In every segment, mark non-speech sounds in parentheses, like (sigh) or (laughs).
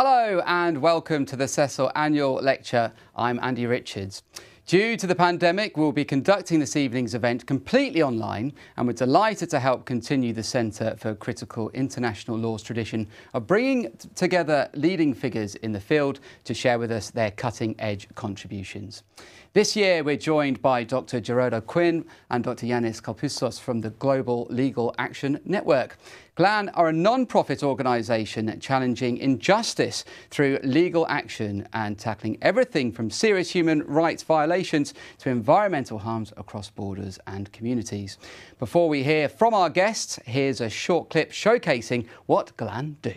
Hello and welcome to the CECIL annual lecture. I'm Andy Richards. Due to the pandemic, we'll be conducting this evening's event completely online and we're delighted to help continue the Centre for Critical International Law's tradition of bringing together leading figures in the field to share with us their cutting edge contributions. This year, we're joined by Dr. Gearóid Ó Cuinn and Dr. Yanis Kalpouzos from the Global Legal Action Network. GLAN are a non-profit organisation challenging injustice through legal action and tackling everything from serious human rights violations to environmental harms across borders and communities. Before we hear from our guests, here's a short clip showcasing what GLAN do.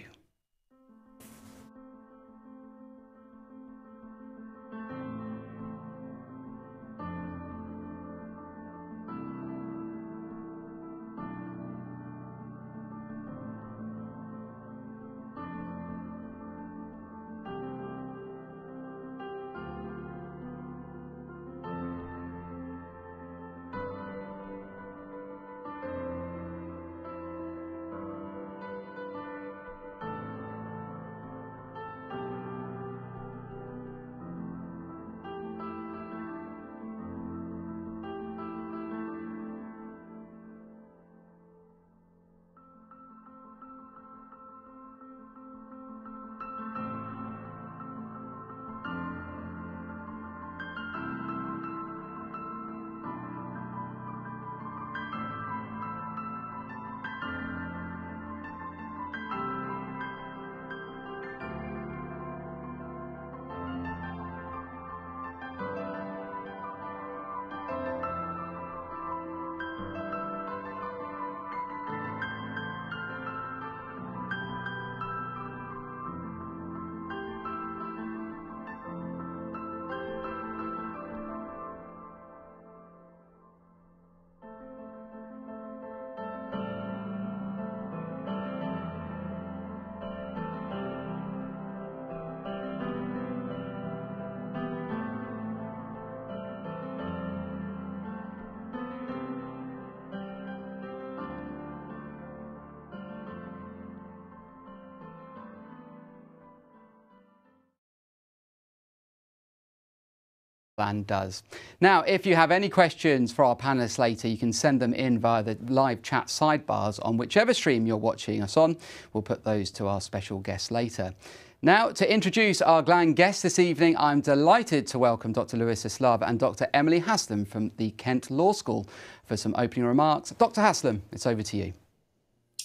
Does. Now, if you have any questions for our panelists later, you can send them in via the live chat sidebars on whichever stream you're watching us on. We'll put those to our special guests later. Now, to introduce our GLAN guests this evening, I'm delighted to welcome Dr. Luis Eslava and Dr. Emily Haslam from the Kent Law School for some opening remarks. Dr. Haslam, it's over to you.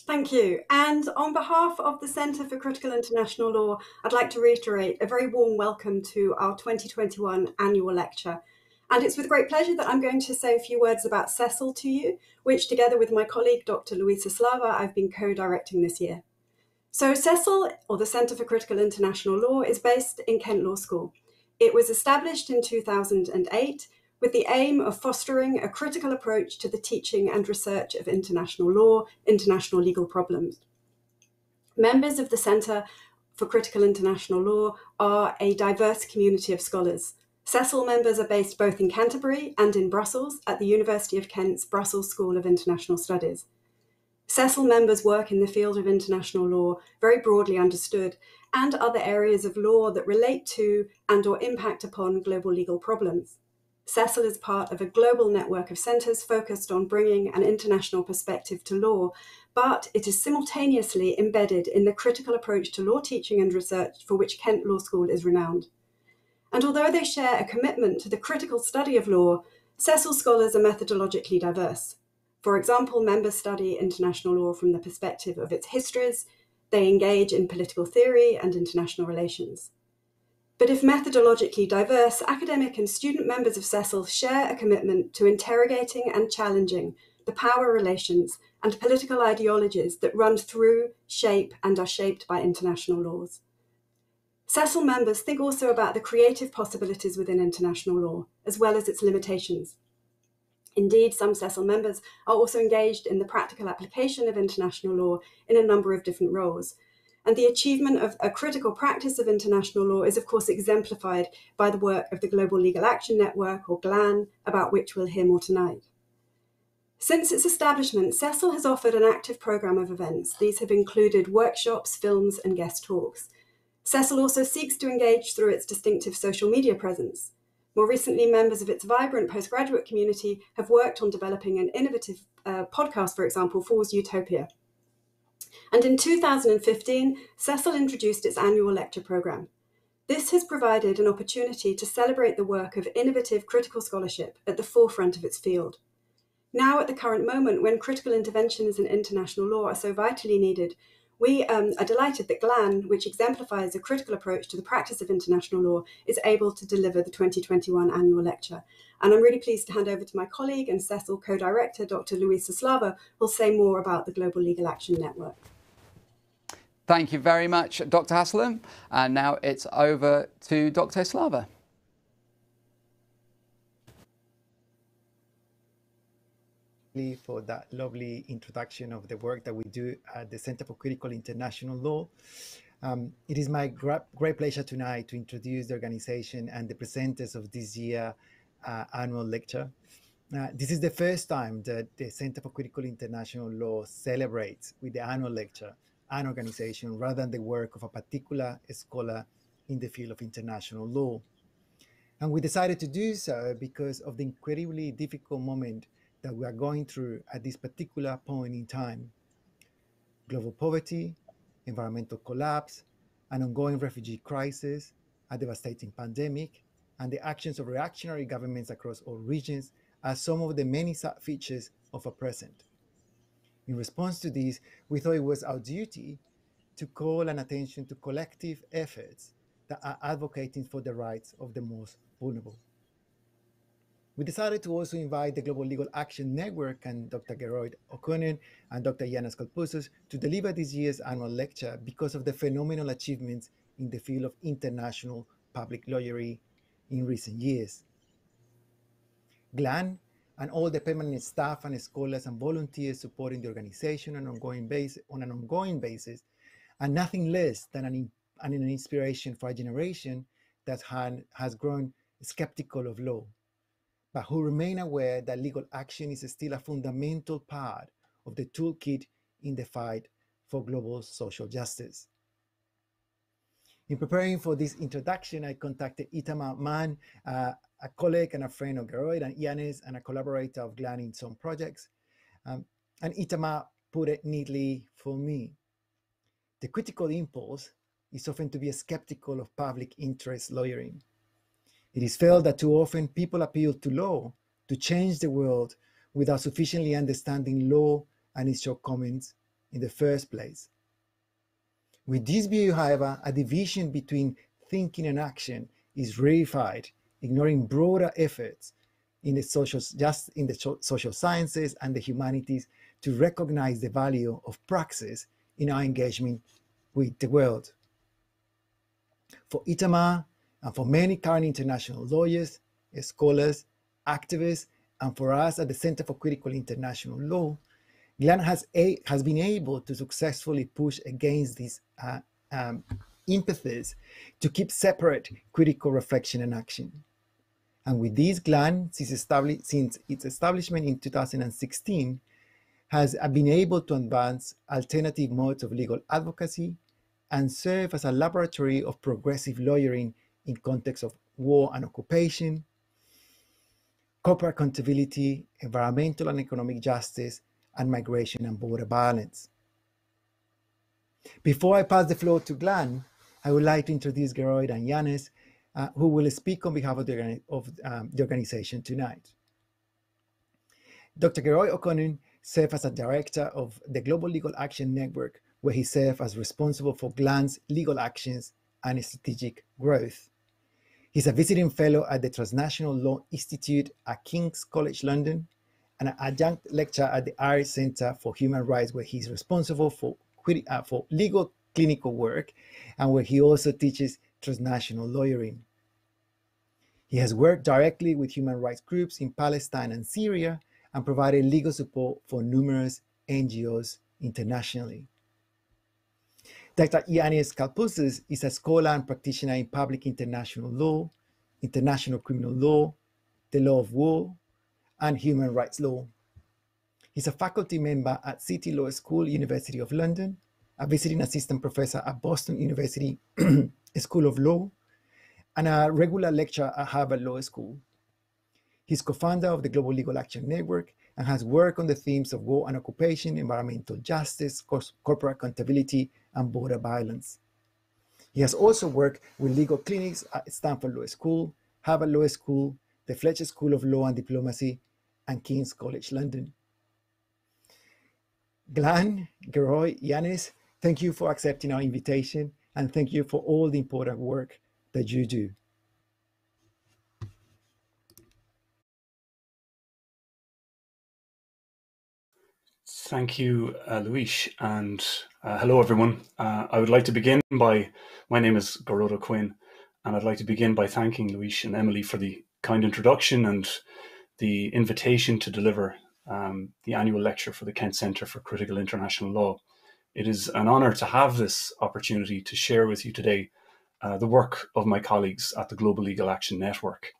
Thank you. And on behalf of the Centre for Critical International Law, I'd like to reiterate a very warm welcome to our 2021 annual lecture. And it's with great pleasure that I'm going to say a few words about CECIL to you, which together with my colleague, Dr. Luis Eslava, I've been co-directing this year. So CECIL, or the Centre for Critical International Law, is based in Kent Law School. It was established in 2008 with the aim of fostering a critical approach to the teaching and research of international law, international legal problems. Members of the Centre for Critical International Law are a diverse community of scholars. CECIL members are based both in Canterbury and in Brussels at the University of Kent's Brussels School of International Studies. CECIL members work in the field of international law, very broadly understood, and other areas of law that relate to and or impact upon global legal problems. CECIL is part of a global network of centres focused on bringing an international perspective to law, but it is simultaneously embedded in the critical approach to law teaching and research for which Kent Law School is renowned. And although they share a commitment to the critical study of law, CECIL scholars are methodologically diverse. For example, members study international law from the perspective of its histories, they engage in political theory and international relations. But if methodologically diverse, academic and student members of CECIL share a commitment to interrogating and challenging the power relations and political ideologies that run through, shape, and are shaped by international laws. CECIL members think also about the creative possibilities within international law, as well as its limitations. Indeed, some CECIL members are also engaged in the practical application of international law in a number of different roles, and the achievement of a critical practice of international law is, of course, exemplified by the work of the Global Legal Action Network, or GLAN, about which we'll hear more tonight. Since its establishment, CECIL has offered an active programme of events. These have included workshops, films, and guest talks. CECIL also seeks to engage through its distinctive social media presence. More recently, members of its vibrant postgraduate community have worked on developing an innovative uh, podcast, for example, Falls Utopia. And in 2015, CECIL introduced its annual lecture programme. This has provided an opportunity to celebrate the work of innovative critical scholarship at the forefront of its field. Now, at the current moment, when critical interventions in international law are so vitally needed, we um, are delighted that GLAN, which exemplifies a critical approach to the practice of international law, is able to deliver the 2021 annual lecture. And I'm really pleased to hand over to my colleague and CECIL co-director, Dr. Luis Eslava, who will say more about the Global Legal Action Network. Thank you very much, Dr. Haslam. And now it's over to Dr. Eslava. For that lovely introduction of the work that we do at the Center for Critical International Law. Um, it is my great pleasure tonight to introduce the organization and the presenters of this year's uh, annual lecture. Uh, this is the first time that the Center for Critical International Law celebrates with the annual lecture an organization rather than the work of a particular scholar in the field of international law. And we decided to do so because of the incredibly difficult moment that we are going through at this particular point in time. Global poverty, environmental collapse, an ongoing refugee crisis, a devastating pandemic, and the actions of reactionary governments across all regions are some of the many features of our present. In response to this, we thought it was our duty to call an attention to collective efforts that are advocating for the rights of the most vulnerable. We decided to also invite the Global Legal Action Network and Dr. Geroid O'Connor and Dr. Yanis Kalpouzos to deliver this year's annual lecture because of the phenomenal achievements in the field of international public lawyery in recent years. GLAN and all the permanent staff and scholars and volunteers supporting the organization on an ongoing basis, on an ongoing basis are nothing less than an, an inspiration for a generation that has grown skeptical of law but who remain aware that legal action is still a fundamental part of the toolkit in the fight for global social justice. In preparing for this introduction, I contacted Itamar Mann, uh, a colleague and a friend of Gearóid, and Yanis, and a collaborator of GLAN in some projects. Um, and Itamar put it neatly for me. The critical impulse is often to be skeptical of public interest lawyering. It is felt that too often people appeal to law to change the world without sufficiently understanding law and its shortcomings in the first place. With this view, however, a division between thinking and action is reified, ignoring broader efforts in the social just in the social sciences and the humanities to recognize the value of praxis in our engagement with the world. For Itamar, and for many current international lawyers, scholars, activists, and for us at the Center for Critical International Law, GLAN has, a, has been able to successfully push against this uh, um, to keep separate critical reflection and action. And with this, GLAN, since, since its establishment in 2016, has been able to advance alternative modes of legal advocacy and serve as a laboratory of progressive lawyering in context of war and occupation, corporate accountability, environmental and economic justice, and migration and border violence. Before I pass the floor to GLAN, I would like to introduce Gearóid and Yanis, uh, who will speak on behalf of the, of, um, the organization tonight. Dr. Gearóid Ó Cuinn serves as a director of the Global Legal Action Network, where he serves as responsible for GLAN's legal actions and strategic growth. He's a visiting fellow at the Transnational Law Institute at King's College London and an adjunct lecturer at the Irish Centre for Human Rights, where he's responsible for, uh, for legal clinical work and where he also teaches transnational lawyering. He has worked directly with human rights groups in Palestine and Syria and provided legal support for numerous NGOs internationally. Dr. Yanis Kalpouzos is a scholar and practitioner in public international law, international criminal law, the law of war, and human rights law. He's a faculty member at City Law School, University of London, a visiting assistant professor at Boston University (clears throat) School of Law, and a regular lecturer at Harvard Law School. He's co-founder of the Global Legal Action Network and has worked on the themes of war and occupation, environmental justice, corporate accountability, and border violence. He has also worked with legal clinics at Stanford Law School, Harvard Law School, the Fletcher School of Law and Diplomacy, and King's College London. GLAN, Gearóid, Yanis, thank you for accepting our invitation and thank you for all the important work that you do. Thank you, uh, Luis, and uh, hello, everyone. Uh, I would like to begin by, my name is Gearóid Ó Cuinn, and I'd like to begin by thanking Luis and Emily for the kind introduction and the invitation to deliver um, the annual lecture for the Kent Centre for Critical International Law. It is an honour to have this opportunity to share with you today uh, the work of my colleagues at the Global Legal Action Network.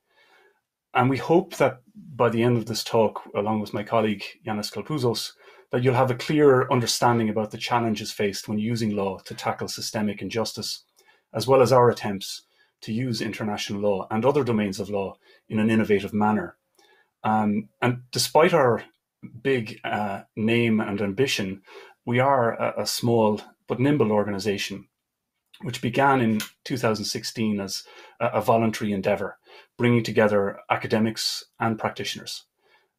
And we hope that by the end of this talk, along with my colleague Yanis Kalpouzos, that you'll have a clearer understanding about the challenges faced when using law to tackle systemic injustice, as well as our attempts to use international law and other domains of law in an innovative manner. Um, and despite our big uh, name and ambition, we are a, a small but nimble organization, which began in 2016 as a, a voluntary endeavor, bringing together academics and practitioners.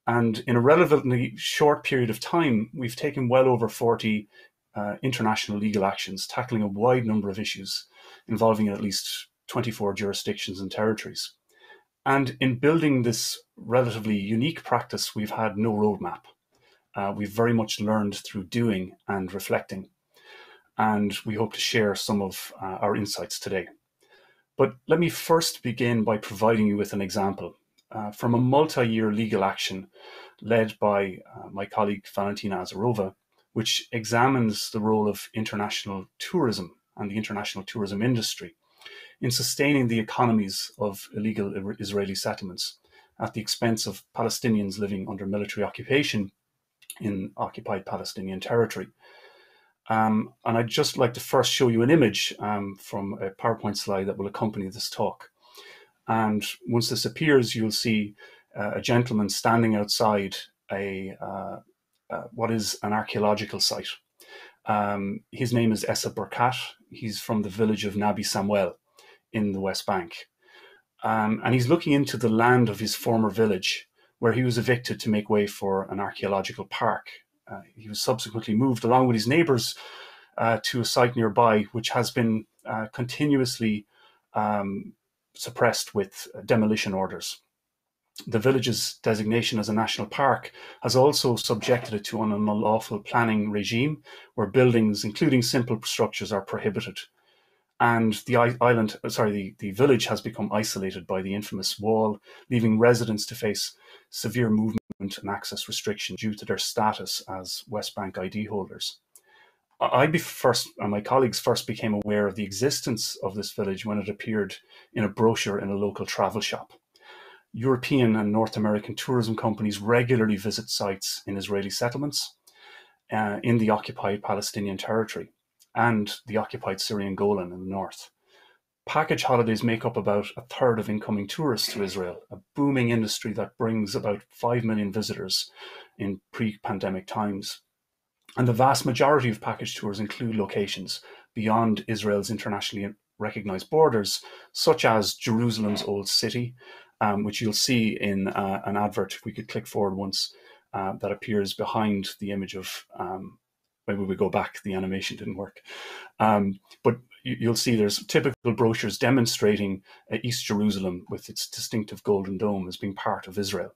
And in a relatively short period of time, we've taken well over 40 uh, international legal actions, tackling a wide number of issues involving at least 24 jurisdictions and territories. And in building this relatively unique practice, we've had no roadmap. Uh, we've very much learned through doing and reflecting. And we hope to share some of uh, our insights today. But let me first begin by providing you with an example uh, from a multi-year legal action led by uh, my colleague Valentina Azarova, which examines the role of international tourism and the international tourism industry in sustaining the economies of illegal Israeli settlements at the expense of Palestinians living under military occupation in occupied Palestinian territory. Um, and I'd just like to first show you an image um, from a PowerPoint slide that will accompany this talk. And once this appears, you'll see uh, a gentleman standing outside a uh, uh, what is an archaeological site. Um, his name is Essa Burkat. He's from the village of Nabi Samuel in the West Bank. Um, and he's looking into the land of his former village, where he was evicted to make way for an archaeological park. Uh, he was subsequently moved along with his neighbors uh, to a site nearby, which has been uh, continuously um, suppressed with demolition orders. The village's designation as a national park has also subjected it to an unlawful planning regime where buildings, including simple structures, are prohibited. And the island, uh, sorry, the, the village has become isolated by the infamous wall, leaving residents to face severe movement and access restrictions due to their status as West Bank ID holders. I be first, and my colleagues first became aware of the existence of this village when it appeared in a brochure in a local travel shop. European and North American tourism companies regularly visit sites in Israeli settlements uh, in the occupied Palestinian territory and the occupied Syrian Golan in the north. Package holidays make up about a third of incoming tourists to Israel, a booming industry that brings about 5 million visitors in pre pandemic times. And the vast majority of package tours include locations beyond Israel's internationally recognized borders, such as Jerusalem's Old City, um, which you'll see in uh, an advert, if we could click forward once, uh, that appears behind the image of, um, maybe we go back, the animation didn't work. Um, but you, will see there's typical brochures demonstrating uh, East Jerusalem with its distinctive golden dome as being part of Israel.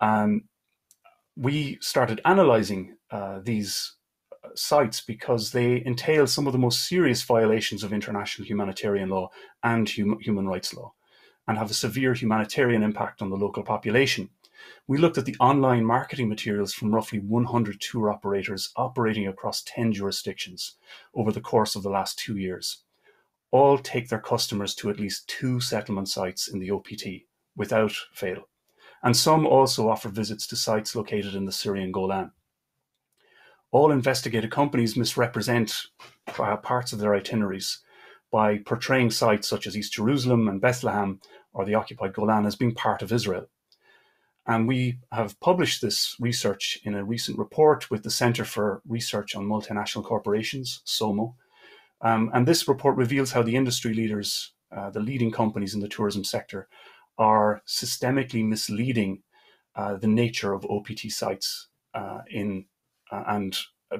Um, we started analyzing uh, these uh, sites because they entail some of the most serious violations of international humanitarian law and hum human rights law and have a severe humanitarian impact on the local population. We looked at the online marketing materials from roughly 100 tour operators operating across 10 jurisdictions over the course of the last two years. All take their customers to at least two settlement sites in the OPT without fail and some also offer visits to sites located in the Syrian Golan. all investigated companies misrepresent uh, parts of their itineraries by portraying sites such as East Jerusalem and Bethlehem or the occupied Golan as being part of Israel. And we have published this research in a recent report with the Center for Research on Multinational Corporations, SOMO. Um, and this report reveals how the industry leaders, uh, the leading companies in the tourism sector, are systemically misleading uh, the nature of OPT sites uh, in uh, and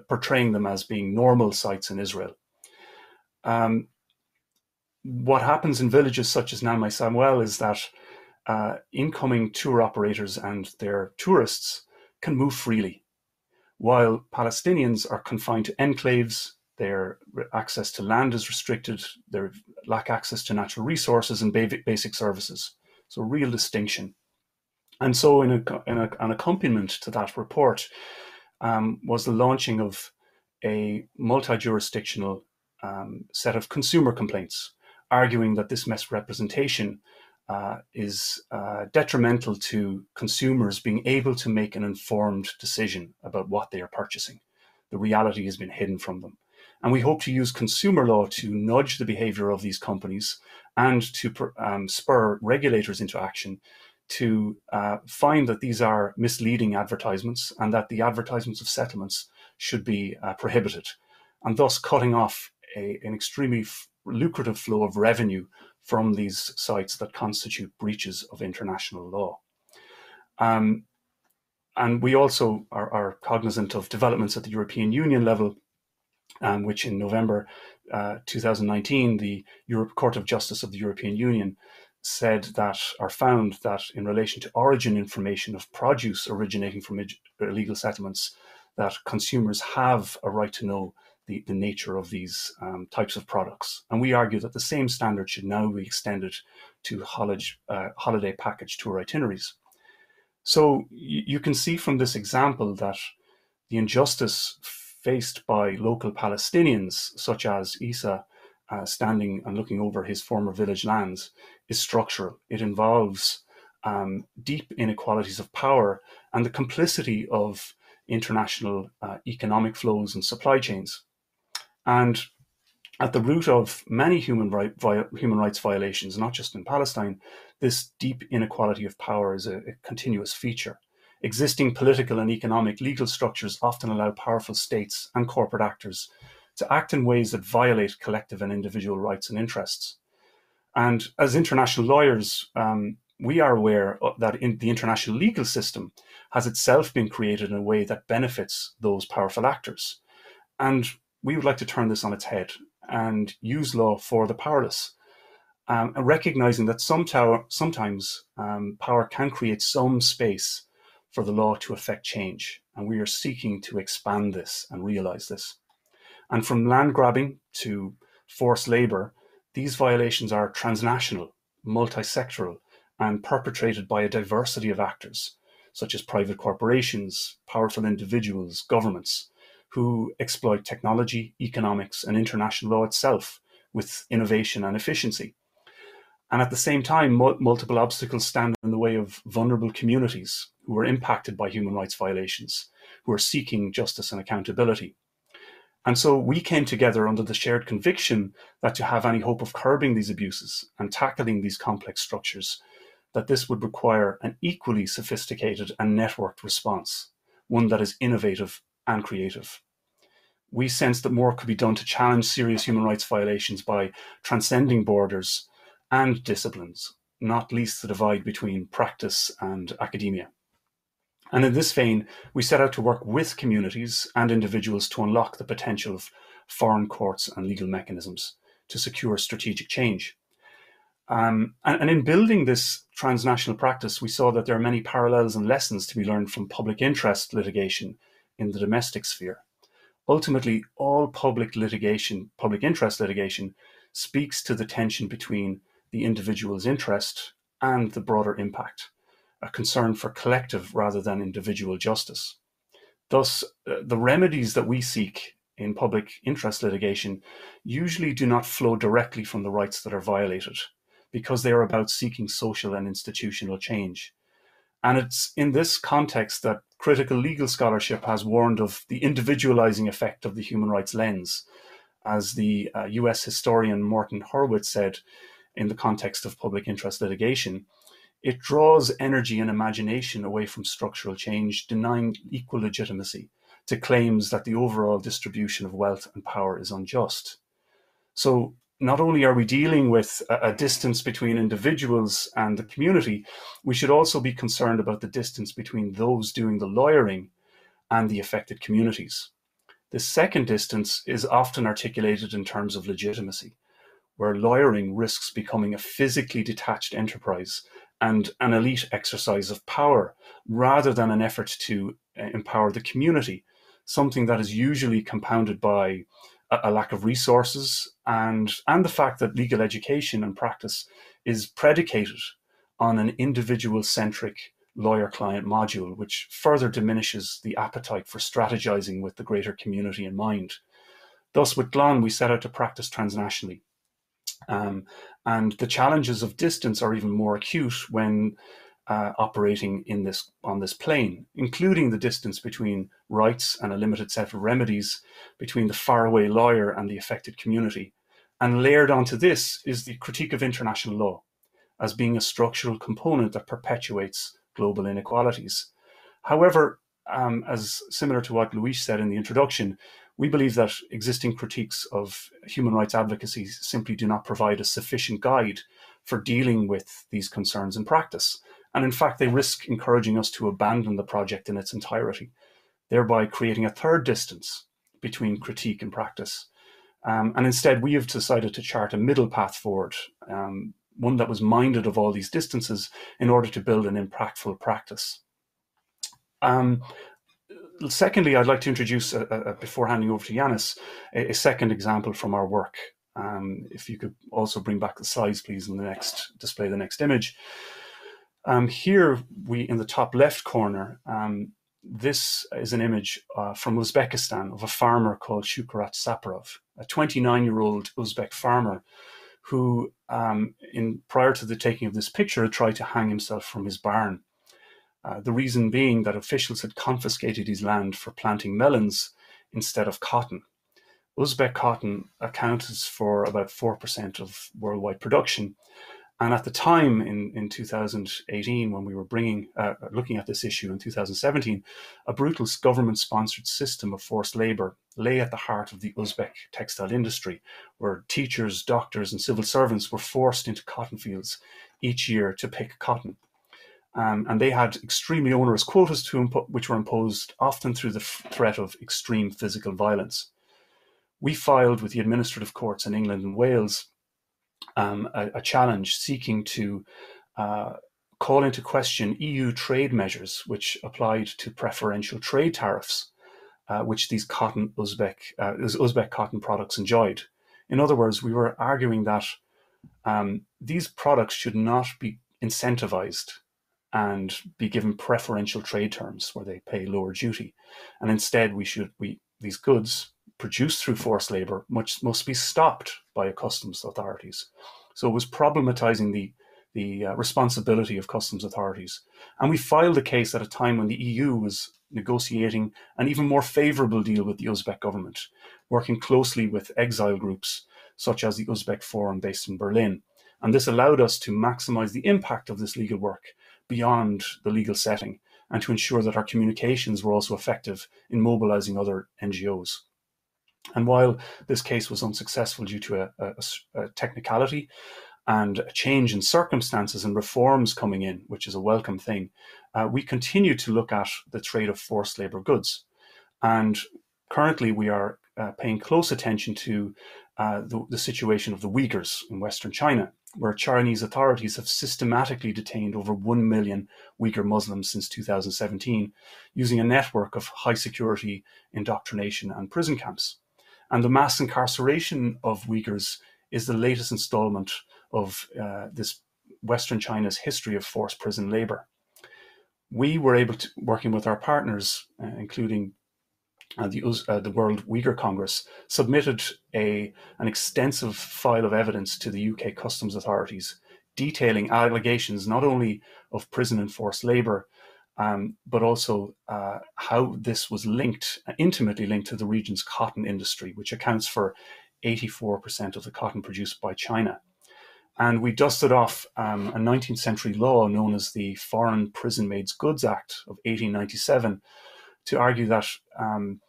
portraying them as being normal sites in Israel. Um, what happens in villages such as Nabi Samuel is that uh, incoming tour operators and their tourists can move freely, while Palestinians are confined to enclaves. Their access to land is restricted. They lack access to natural resources and basic services. So, real distinction. And so, in, a, in a, an accompaniment to that report, um, was the launching of a multi jurisdictional um, set of consumer complaints, arguing that this misrepresentation uh, is uh, detrimental to consumers being able to make an informed decision about what they are purchasing. The reality has been hidden from them. And we hope to use consumer law to nudge the behavior of these companies and to um, spur regulators into action to uh, find that these are misleading advertisements and that the advertisements of settlements should be uh, prohibited, and thus cutting off a, an extremely lucrative flow of revenue from these sites that constitute breaches of international law. Um, and we also are, are, cognizant of developments at the European Union level, um, which in November uh, 2019, the Europe Court of Justice of the European Union said that or found that in relation to origin information of produce originating from illegal settlements, that consumers have a right to know the, the nature of these um, types of products. And we argue that the same standard should now be extended to holiday, uh, holiday package tour itineraries. So you can see from this example that the injustice faced by local Palestinians, such as Isa, uh, standing and looking over his former village lands is structural. It involves um, deep inequalities of power and the complicity of international uh, economic flows and supply chains. And at the root of many human, right, human rights violations, not just in Palestine, this deep inequality of power is a, a continuous feature. Existing political and economic legal structures often allow powerful states and corporate actors to act in ways that violate collective and individual rights and interests. And as international lawyers, um, we are aware that in the international legal system has itself been created in a way that benefits those powerful actors. And we would like to turn this on its head and use law for the powerless, um, and recognizing that sometimes um, power can create some space for the law to affect change. And we are seeking to expand this and realize this. And from land grabbing to forced labour, these violations are transnational, multi-sectoral, and perpetrated by a diversity of actors, such as private corporations, powerful individuals, governments, who exploit technology, economics, and international law itself with innovation and efficiency. And at the same time, multiple obstacles stand in the way of vulnerable communities who are impacted by human rights violations, who are seeking justice and accountability. And so we came together under the shared conviction that to have any hope of curbing these abuses and tackling these complex structures, that this would require an equally sophisticated and networked response, one that is innovative and creative. We sensed that more could be done to challenge serious human rights violations by transcending borders and disciplines, not least the divide between practice and academia. And in this vein, we set out to work with communities and individuals to unlock the potential of foreign courts and legal mechanisms to secure strategic change. Um, and, and, in building this transnational practice, we saw that there are many parallels and lessons to be learned from public interest litigation in the domestic sphere. Ultimately, all public litigation, public interest litigation, speaks to the tension between the individual's interest and the broader impact a concern for collective rather than individual justice. Thus, uh, the remedies that we seek in public interest litigation usually do not flow directly from the rights that are violated because they are about seeking social and institutional change. And it's in this context that critical legal scholarship has warned of the individualizing effect of the human rights lens. As the uh, US historian Morton Horwitz said in the context of public interest litigation, it draws energy and imagination away from structural change, denying equal legitimacy to claims that the overall distribution of wealth and power is unjust. So, not only are we dealing with a, distance between individuals and the community, we should also be concerned about the distance between those doing the lawyering and the affected communities. The second distance is often articulated in terms of legitimacy, where lawyering risks becoming a physically detached enterprise and an elite exercise of power rather than an effort to uh, empower the community, something that is usually compounded by a, lack of resources and and the fact that legal education and practice is predicated on an individual centric lawyer client module which further diminishes the appetite for strategizing with the greater community in mind. Thus with GLAN we set out to practice transnationally um, and the challenges of distance are even more acute when uh, operating in this on this plane, including the distance between rights and a limited set of remedies between the faraway lawyer and the affected community. And layered onto this is the critique of international law as being a structural component that perpetuates global inequalities. However, um, as similar to what Luis said in the introduction, we believe that existing critiques of human rights advocacy simply do not provide a sufficient guide for dealing with these concerns in practice. And in fact, they risk encouraging us to abandon the project in its entirety, thereby creating a third distance between critique and practice. Um, and instead, we have decided to chart a middle path forward, um, one that was minded of all these distances in order to build an impactful practice. Um, secondly, I'd like to introduce, a, a, before handing over to Yanis, a, a second example from our work. Um, if you could also bring back the slides, please, in the next display the next image. Um, here, we in the top left corner, um, this is an image uh, from Uzbekistan of a farmer called Shukurat Saparov, a 29-year-old Uzbek farmer who, um, in prior to the taking of this picture, tried to hang himself from his barn. Uh, the reason being that officials had confiscated his land for planting melons instead of cotton. Uzbek cotton accounts for about 4% of worldwide production, and at the time in, in 2018, when we were bringing, uh, looking at this issue in 2017, a brutal government sponsored system of forced labor lay at the heart of the Uzbek textile industry, where teachers, doctors, and civil servants were forced into cotton fields each year to pick cotton. Um, and they had extremely onerous quotas to impo- which were imposed often through the f- threat of extreme physical violence. We filed with the administrative courts in England and Wales um, a, a, challenge seeking to uh, call into question EU trade measures which applied to preferential trade tariffs, uh, which these cotton Uzbek uh, Uzbek cotton products enjoyed. In other words, we were arguing that um, these products should not be incentivized and be given preferential trade terms where they pay lower duty, and instead we should we these goods produced through forced labor must, must be stopped by customs authorities. So it was problematizing the, the uh, responsibility of customs authorities. And we filed a case at a time when the EU was negotiating an even more favorable deal with the Uzbek government, working closely with exile groups such as the Uzbek Forum based in Berlin. And this allowed us to maximize the impact of this legal work beyond the legal setting and to ensure that our communications were also effective in mobilizing other NGOs. And while this case was unsuccessful due to a, a, a, technicality and a change in circumstances and reforms coming in, which is a welcome thing, uh, we continue to look at the trade of forced labor goods. And currently, we are uh, paying close attention to uh, the, the situation of the Uyghurs in Western China, where Chinese authorities have systematically detained over 1 million Uyghur Muslims since 2017, using a network of high security indoctrination and prison camps. And the mass incarceration of Uyghurs is the latest installment of uh, this Western China's history of forced prison labor. We were able to, working with our partners, uh, including uh, the, uh, the World Uyghur Congress, submitted a, an extensive file of evidence to the UK customs authorities detailing allegations not only of prison and forced labor, um, but also uh, how this was linked, intimately linked to the region's cotton industry, which accounts for 84% of the cotton produced by China. And we dusted off um, a 19th century law known as the Foreign Prison Made Goods Act of 1897 to argue that um,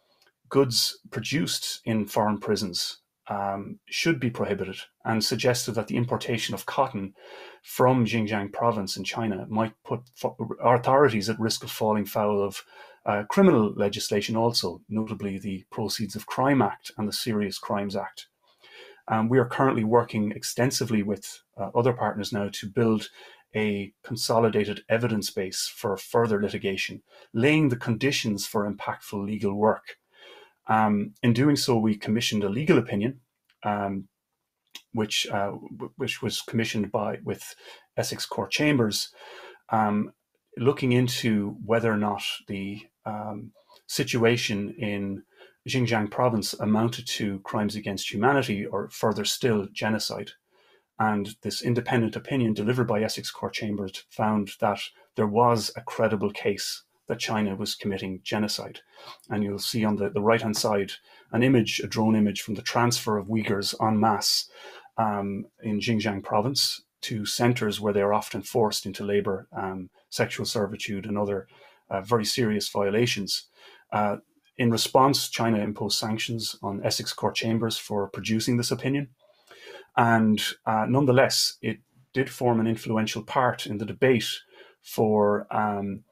goods produced in foreign prisons um, should be prohibited and suggested that the importation of cotton from Xinjiang province in China might put authorities at risk of falling foul of uh, criminal legislation, also, notably the Proceeds of Crime Act and the Serious Crimes Act. Um, we are currently working extensively with uh, other partners now to build a consolidated evidence base for further litigation, laying the conditions for impactful legal work. Um, in doing so, we commissioned a legal opinion, um, which uh, which was commissioned by with Essex Court Chambers, um, looking into whether or not the um, situation in Xinjiang province amounted to crimes against humanity or further still genocide. And this independent opinion delivered by Essex Court Chambers found that there was a credible case that China was committing genocide. And you'll see on the, the right hand side an image, a drone image from the transfer of Uyghurs en masse um, in Xinjiang province to centers where they are often forced into labor, um, sexual servitude, and other uh, very serious violations. Uh, in response, China imposed sanctions on Essex Court Chambers for producing this opinion. And uh, nonetheless, it did form an influential part in the debate for um,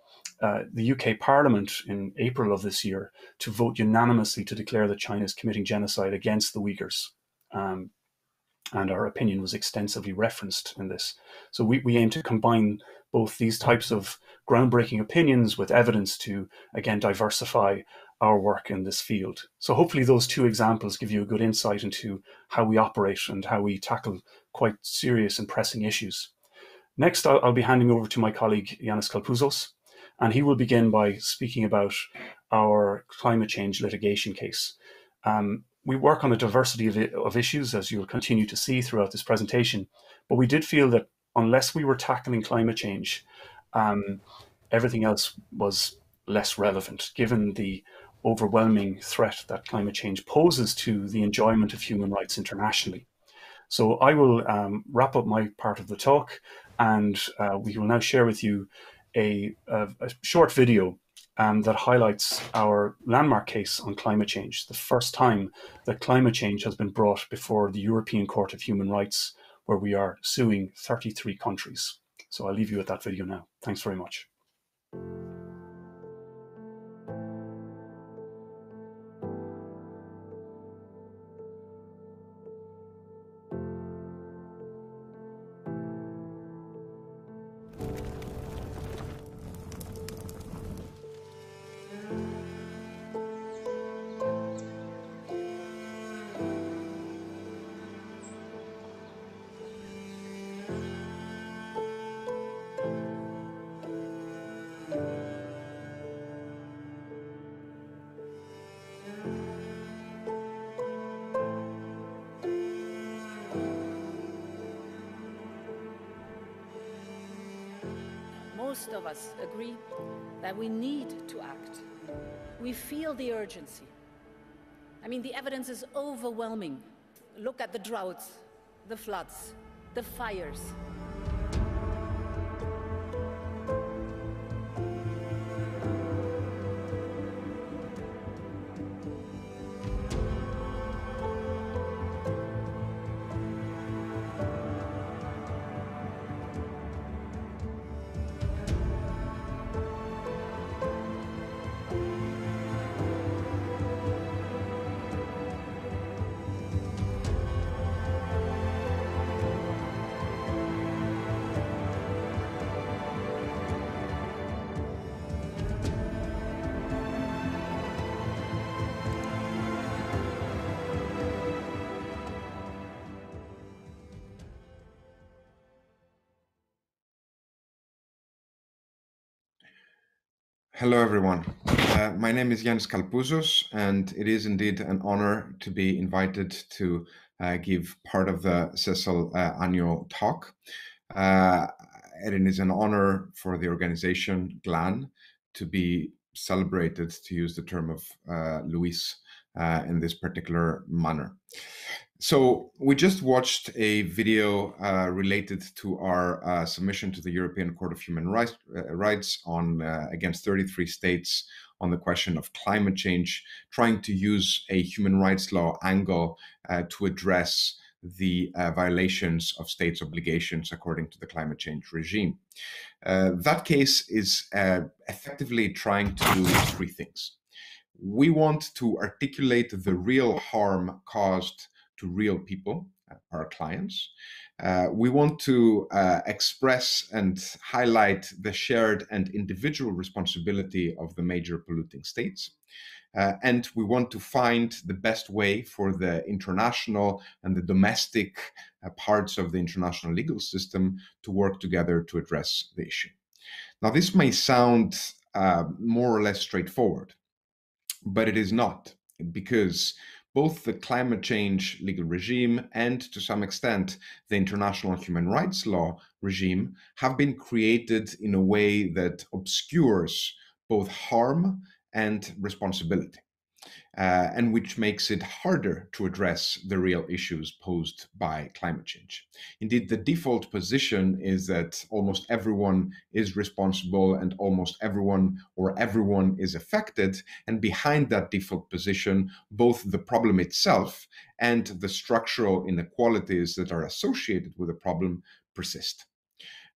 uh, the UK Parliament in April of this year to vote unanimously to declare that China is committing genocide against the Uyghurs. Um, and our opinion was extensively referenced in this. So we, we aim to combine both these types of groundbreaking opinions with evidence to, again, diversify our work in this field. So hopefully those two examples give you a good insight into how we operate and how we tackle quite serious and pressing issues. Next, I'll, I'll be handing over to my colleague Yanis Kalpouzos, and he will begin by speaking about our climate change litigation case. Um, we work on a diversity of, of issues, as you'll continue to see throughout this presentation, but we did feel that unless we were tackling climate change, um, everything else was less relevant, given the overwhelming threat that climate change poses to the enjoyment of human rights internationally. So I will um, wrap up my part of the talk, and uh, we will now share with you a, a, a short video um, that highlights our landmark case on climate change, the first time that climate change has been brought before the European Court of Human Rights, where we are suing 33 countries. So I'll leave you with that video now. Thanks very much. Us agree that we need to act. We feel the urgency. I mean, the evidence is overwhelming. Look at the droughts, the floods, the fires. Hello, everyone. Uh, my name is Jens Kalpouzos, and it is indeed an honor to be invited to uh, give part of the CECIL uh, annual talk. Uh, and it is an honor for the organization GLAN to be celebrated, to use the term of uh, Luis, uh, in this particular manner. So we just watched a video uh, related to our uh, submission to the European Court of Human Rights, uh, rights on uh, against 33 states on the question of climate change, trying to use a human rights law angle uh, to address the uh, violations of states' obligations according to the climate change regime. that case is effectively trying to do three things. We want to articulate the real harm caused to real people, uh, our clients. Uh, we want to uh, express and highlight the shared and individual responsibility of the major polluting states. Uh, and we want to find the best way for the international and the domestic uh, parts of the international legal system to work together to address the issue. Now, this may sound uh, more or less straightforward, but it is not, because both the climate change legal regime and, to some extent, the international human rights law regime have been created in a way that obscures both harm and responsibility uh, and which makes it harder to address the real issues posed by climate change. Indeed, the default position is that almost everyone is responsible and almost everyone or everyone is affected. And behind that default position, both the problem itself and the structural inequalities that are associated with the problem persist.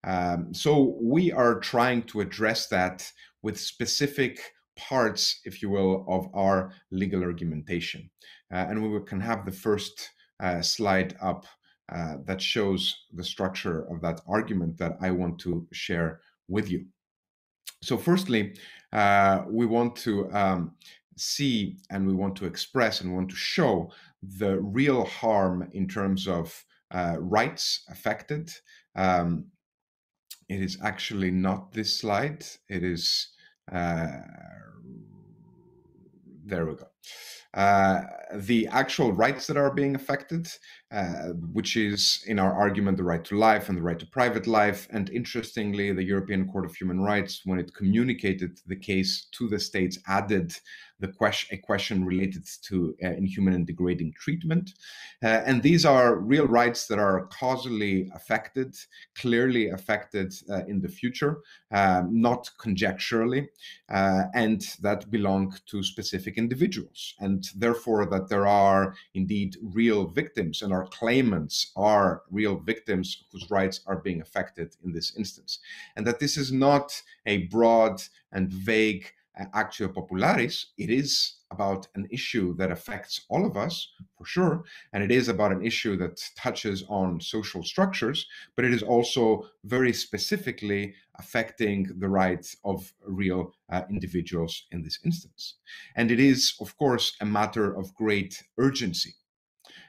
Um, so we are trying to address that with specific parts, if you will, of our legal argumentation. Uh, and we can have the first uh, slide up uh, that shows the structure of that argument that I want to share with you. So, firstly, uh, we want to um, see and we want to express and want to show the real harm in terms of uh, rights affected. Um, it is actually not this slide. It is there we go. Uh, the actual rights that are being affected, uh, which is in our argument the right to life and the right to private life. And interestingly, the European Court of Human Rights, when it communicated the case to the states, added the question, a question related to uh, inhuman and degrading treatment. Uh, and these are real rights that are causally affected, clearly affected uh, in the future, um, not conjecturally, uh, and that belong to specific individuals. And therefore, that there are indeed real victims and claimants are real victims whose rights are being affected in this instance. And that this is not a broad and vague actio popularis, it is about an issue that affects all of us, for sure, and it is about an issue that touches on social structures, but it is also very specifically affecting the rights of real uh, individuals in this instance. And it is, of course, a matter of great urgency.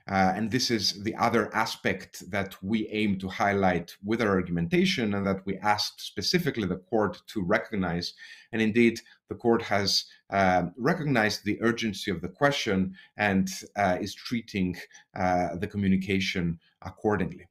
Uh, and this is the other aspect that we aim to highlight with our argumentation and that we asked specifically the court to recognize. And indeed, the court has uh, recognized the urgency of the question and uh, is treating uh, the communication accordingly.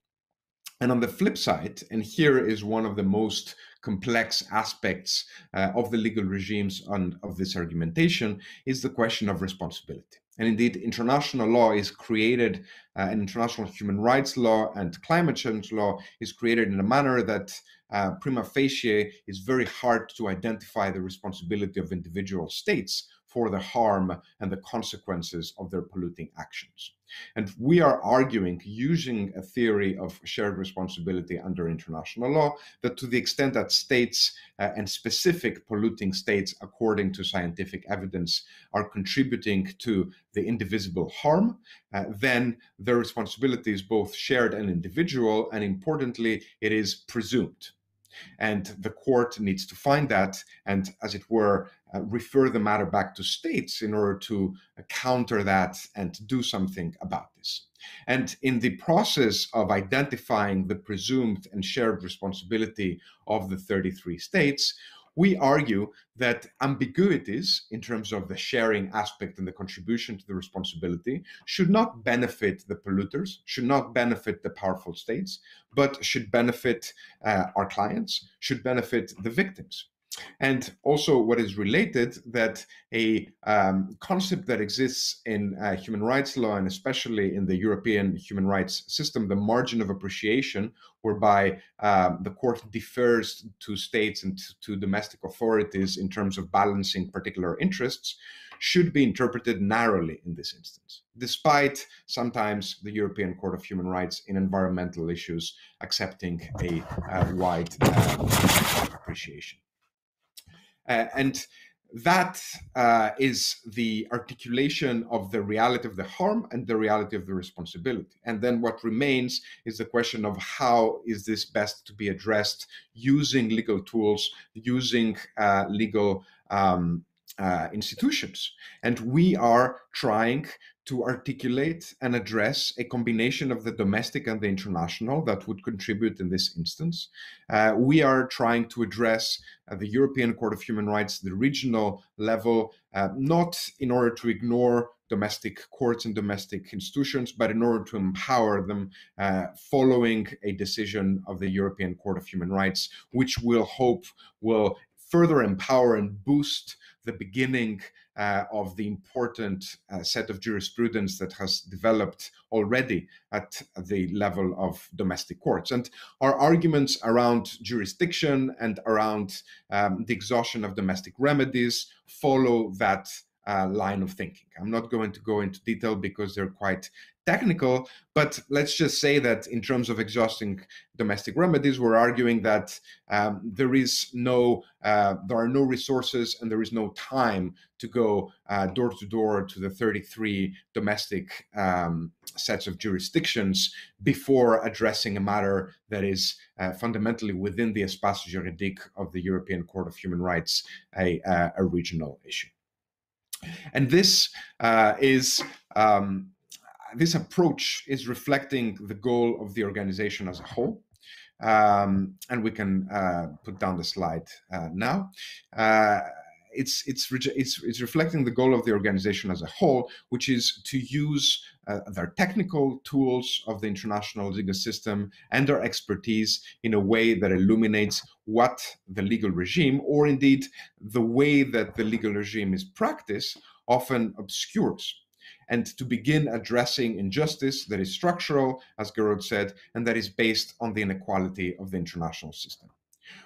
And on the flip side, and here is one of the most complex aspects uh, of the legal regimes on, of this argumentation, is the question of responsibility. And indeed, international law is created, uh, and international human rights law and climate change law is created in a manner that uh, prima facie is very hard to identify the responsibility of individual states for the harm and the consequences of their polluting actions. And we are arguing, using a theory of shared responsibility under international law, that to the extent that states uh, and specific polluting states, according to scientific evidence, are contributing to the indivisible harm, uh, then their responsibility is both shared and individual, and importantly, it is presumed. And the court needs to find that and, as it were, uh, refer the matter back to states in order to uh, counter that and do something about this. And in the process of identifying the presumed and shared responsibility of the 33 states, we argue that ambiguities in terms of the sharing aspect and the contribution to the responsibility should not benefit the polluters, should not benefit the powerful states, but should benefit uh, our clients, should benefit the victims. And also, what is related that a um, concept that exists in uh, human rights law and especially in the European human rights system, the margin of appreciation, whereby uh, the court defers to states and to domestic authorities in terms of balancing particular interests, should be interpreted narrowly in this instance, despite sometimes the European Court of Human Rights in environmental issues accepting a uh, wide uh, appreciation. Uh, and that uh, is the articulation of the reality of the harm and the reality of the responsibility. And then what remains is the question of how is this best to be addressed using legal tools, using uh, legal um, uh, institutions. And we are trying to articulate and address a combination of the domestic and the international that would contribute in this instance. Uh, we are trying to address uh, the European Court of Human Rights, the regional level, uh, not in order to ignore domestic courts and domestic institutions, but in order to empower them uh, following a decision of the European Court of Human Rights, which we'll hope will further empower and boost the beginning uh, of the important uh, set of jurisprudence that has developed already at the level of domestic courts. And our arguments around jurisdiction and around um, the exhaustion of domestic remedies follow that uh, line of thinking. I'm not going to go into detail because they're quite technical, but let's just say that in terms of exhausting domestic remedies, we're arguing that um, there is no, uh, there are no resources and there is no time to go uh, door to door to the 33 domestic um, sets of jurisdictions before addressing a matter that is uh, fundamentally within the espace juridique of the European Court of Human Rights, a, uh, a regional issue. And this uh, is um, this approach is reflecting the goal of the organization as a whole. Um, and we can uh, put down the slide uh, now. Uh, it's, it's, it's, it's reflecting the goal of the organization as a whole, which is to use uh, their technical tools of the international legal system and their expertise in a way that illuminates what the legal regime, or indeed the way that the legal regime is practiced, often obscures and to begin addressing injustice that is structural, as Gearóid said, and that is based on the inequality of the international system.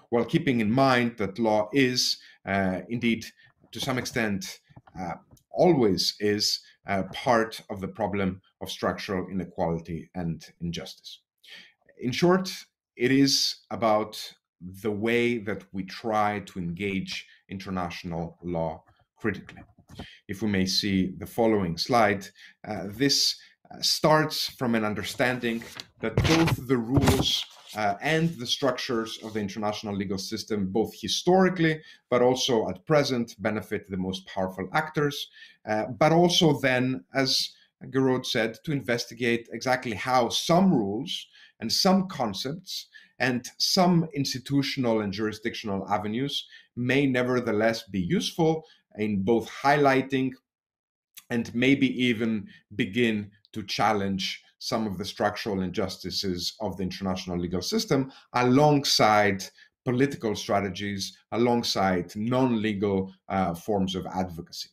While keeping in mind that law is, uh, indeed, to some extent, uh, always is uh, part of the problem of structural inequality and injustice. In short, it is about the way that we try to engage international law critically if we may see the following slide, uh, this uh, starts from an understanding that both the rules uh, and the structures of the international legal system, both historically but also at present, benefit the most powerful actors, uh, but also then, as Gearóid said, to investigate exactly how some rules and some concepts and some institutional and jurisdictional avenues may nevertheless be useful in both highlighting and maybe even begin to challenge some of the structural injustices of the international legal system alongside political strategies, alongside non legal uh, forms of advocacy.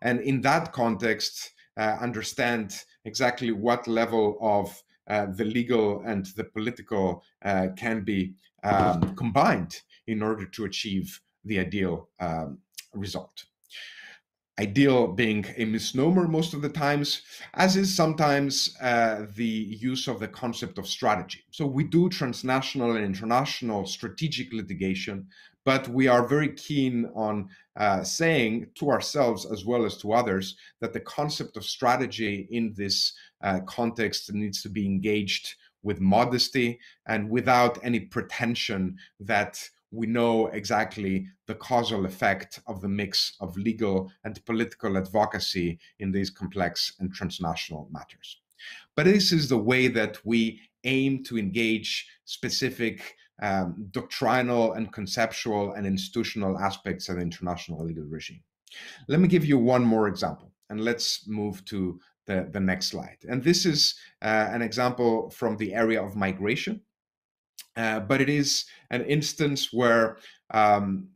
And in that context, uh, understand exactly what level of uh, the legal and the political uh, can be um, combined in order to achieve the ideal um, result. Ideal being a misnomer most of the times, as is sometimes uh, the use of the concept of strategy. So we do transnational and international strategic litigation, but we are very keen on uh, saying to ourselves as well as to others that the concept of strategy in this uh, context needs to be engaged with modesty and without any pretension that we know exactly the causal effect of the mix of legal and political advocacy in these complex and transnational matters. But this is the way that we aim to engage specific um, doctrinal and conceptual and institutional aspects of the international legal regime. Let me give you one more example, and let's move to the, the next slide. And this is uh, an example from the area of migration, uh, but it is an instance where um,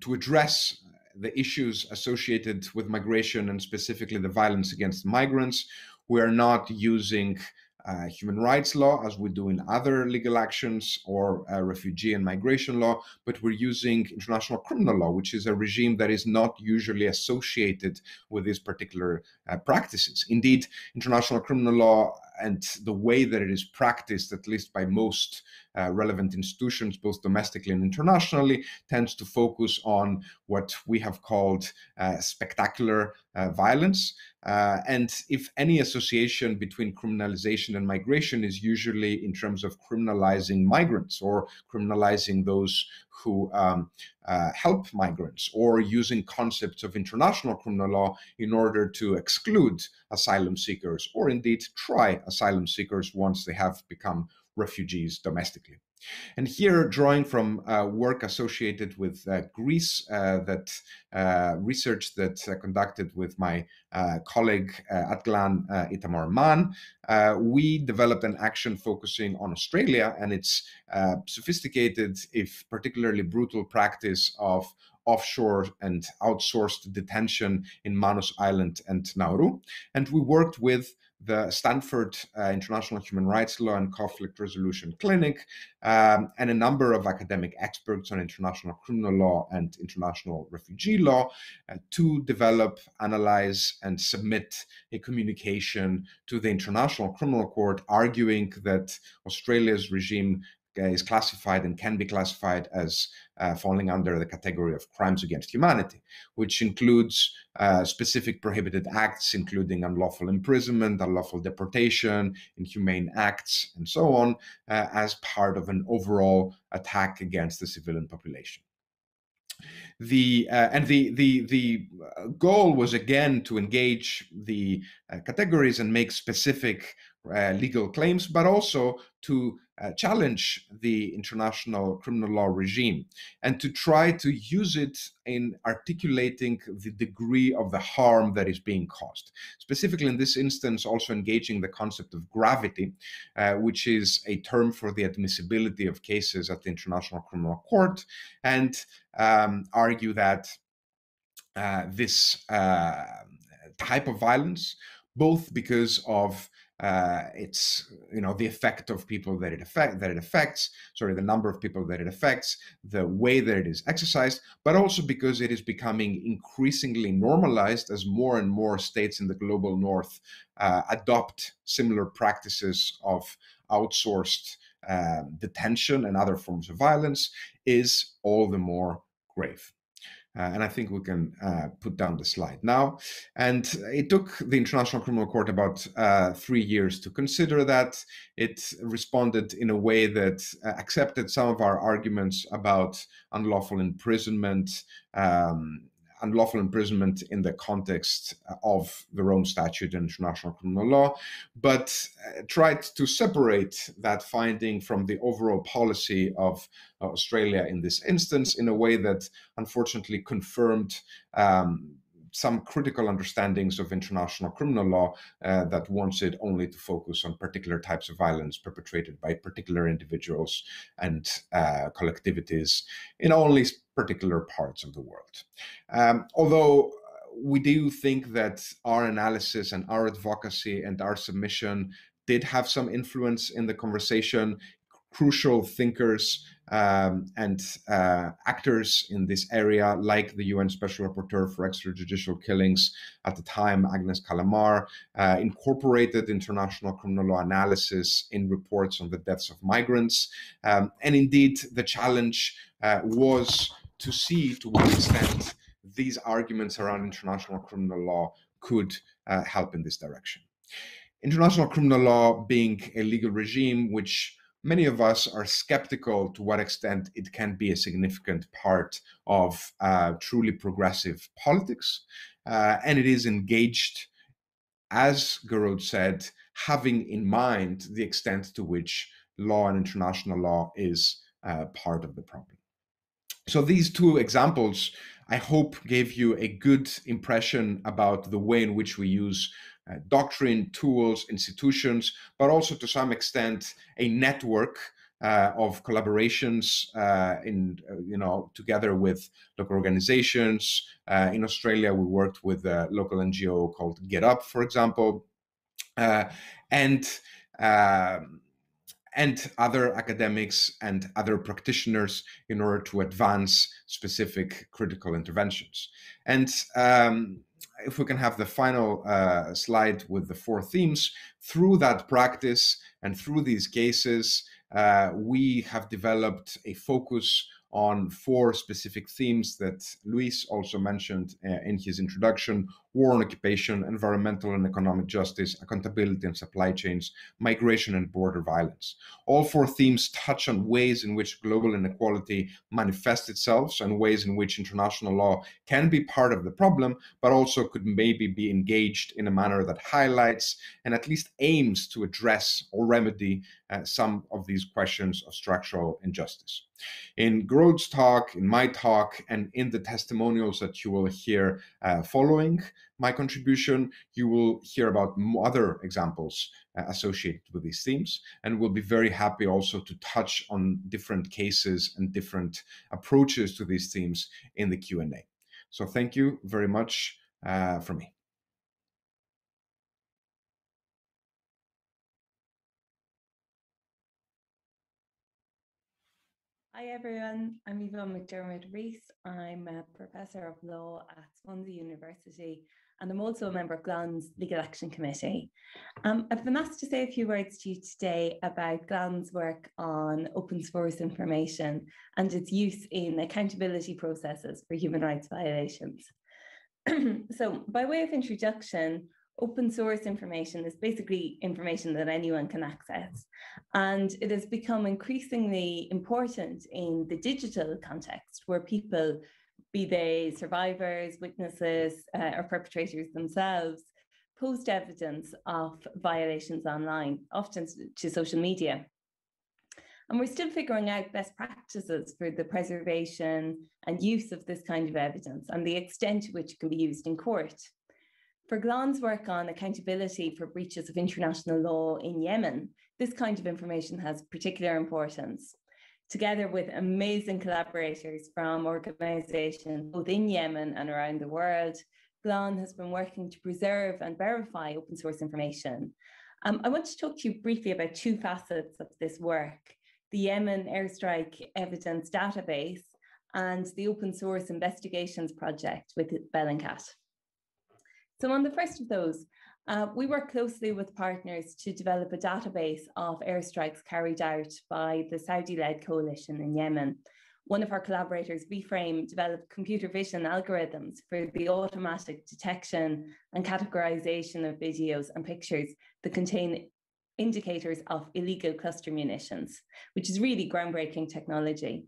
to address the issues associated with migration and specifically the violence against migrants, we are not using uh, human rights law as we do in other legal actions or uh, refugee and migration law, but we're using international criminal law, which is a regime that is not usually associated with these particular uh, practices. Indeed, international criminal law and the way that it is practiced, at least by most uh, relevant institutions, both domestically and internationally, tends to focus on what we have called uh, spectacular uh, violence. Uh, and if any association between criminalization and migration is usually in terms of criminalizing migrants or criminalizing those who um, uh, help migrants or using concepts of international criminal law in order to exclude asylum seekers or indeed try asylum seekers once they have become refugees domestically. And here, drawing from uh, work associated with uh, Greece, uh, that uh, research that uh, conducted with my uh, colleague at GLAN Itamar Mann, we developed an action focusing on Australia and its sophisticated, if particularly brutal, practice of offshore and outsourced detention in Manus Island and Nauru. And we worked with the Stanford uh, International Human Rights Law and Conflict Resolution Clinic, um, and a number of academic experts on international criminal law and international refugee law uh, to develop, analyze, and submit a communication to the International Criminal Court arguing that Australia's regime is classified and can be classified as uh, falling under the category of crimes against humanity, which includes uh, specific prohibited acts, including unlawful imprisonment, unlawful deportation, inhumane acts, and so on, uh, as part of an overall attack against the civilian population. The uh, and the the the uh, goal was again to engage the uh, categories and make specific legal claims, but also to uh, challenge the international criminal law regime and to try to use it in articulating the degree of the harm that is being caused. Specifically, in this instance, also engaging the concept of gravity, uh, which is a term for the admissibility of cases at the International Criminal Court, and um, argue that uh, this uh, type of violence, both because of uh, it's you know the effect of people that it affect that it affects sorry the number of people that it affects the way that it is exercised but also because it is becoming increasingly normalized as more and more states in the global north uh, adopt similar practices of outsourced uh, detention and other forms of violence is all the more grave uh, and I think we can uh, put down the slide now. And it took the International Criminal Court about uh, three years to consider that. It responded in a way that uh, accepted some of our arguments about unlawful imprisonment, um, unlawful imprisonment in the context of the Rome Statute and international criminal law, but uh, tried to separate that finding from the overall policy of Australia in this instance in a way that unfortunately confirmed um, some critical understandings of international criminal law uh, that wants it only to focus on particular types of violence perpetrated by particular individuals and uh, collectivities in only particular parts of the world. Um, although uh, we do think that our analysis and our advocacy and our submission did have some influence in the conversation crucial thinkers um, and uh, actors in this area, like the UN Special Rapporteur for Extrajudicial Killings at the time, Agnes Callamard, uh, incorporated international criminal law analysis in reports on the deaths of migrants. Um, and indeed, the challenge uh, was to see to what extent these arguments around international criminal law could uh, help in this direction. International criminal law being a legal regime which many of us are skeptical to what extent it can be a significant part of uh, truly progressive politics. Uh, and it is engaged, as Gearóid said, having in mind the extent to which law and international law is uh, part of the problem. So these two examples, I hope, gave you a good impression about the way in which we use doctrine, tools, institutions, but also to some extent a network uh, of collaborations uh, in uh, you know together with local organizations. Uh, in Australia, we worked with a local NGO called GetUp, for example, uh, and. Um, and other academics and other practitioners in order to advance specific critical interventions. And um, if we can have the final uh, slide with the four themes, through that practice and through these cases, uh, we have developed a focus on four specific themes that Luis also mentioned uh, in his introduction war and occupation, environmental and economic justice, accountability and supply chains, migration and border violence. All four themes touch on ways in which global inequality manifests itself and ways in which international law can be part of the problem, but also could maybe be engaged in a manner that highlights and at least aims to address or remedy uh, some of these questions of structural injustice. In Gearóid's talk, in my talk, and in the testimonials that you will hear uh, following, my contribution, you will hear about other examples uh, associated with these themes, and we'll be very happy also to touch on different cases and different approaches to these themes in the Q&A. So thank you very much uh, me. Hi everyone, I'm Yvonne McDermott Rees. I'm a professor of law at Swansea University and I'm also a member of GLAN's Legal Action Committee. Um, I've been asked to say a few words to you today about GLAN's work on open source information and its use in accountability processes for human rights violations. (clears throat) so by way of introduction, open source information is basically information that anyone can access. And it has become increasingly important in the digital context where people be they survivors, witnesses, uh, or perpetrators themselves, post evidence of violations online, often to social media. And we're still figuring out best practices for the preservation and use of this kind of evidence and the extent to which it can be used in court. For GLAN's work on accountability for breaches of international law in Yemen, this kind of information has particular importance together with amazing collaborators from organizations both in Yemen and around the world, GLAN has been working to preserve and verify open source information. Um, I want to talk to you briefly about two facets of this work, the Yemen airstrike evidence database and the open source investigations project with Bellingcat. So on the first of those, uh, we work closely with partners to develop a database of airstrikes carried out by the Saudi-led coalition in Yemen. One of our collaborators, VFRAME, developed computer vision algorithms for the automatic detection and categorization of videos and pictures that contain indicators of illegal cluster munitions, which is really groundbreaking technology.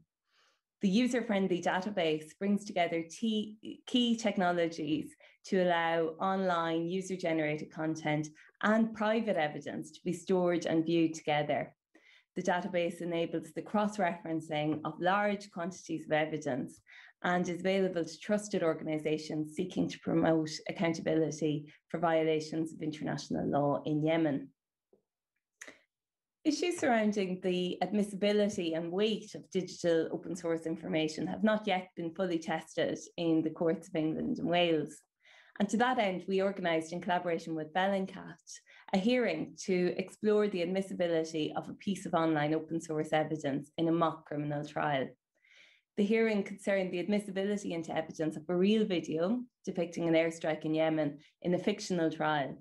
The user-friendly database brings together key technologies to allow online user-generated content and private evidence to be stored and viewed together. The database enables the cross-referencing of large quantities of evidence and is available to trusted organisations seeking to promote accountability for violations of international law in Yemen. Issues surrounding the admissibility and weight of digital open source information have not yet been fully tested in the courts of England and Wales. And to that end, we organised in collaboration with Bellingcat a hearing to explore the admissibility of a piece of online open source evidence in a mock criminal trial. The hearing concerned the admissibility into evidence of a real video depicting an airstrike in Yemen in a fictional trial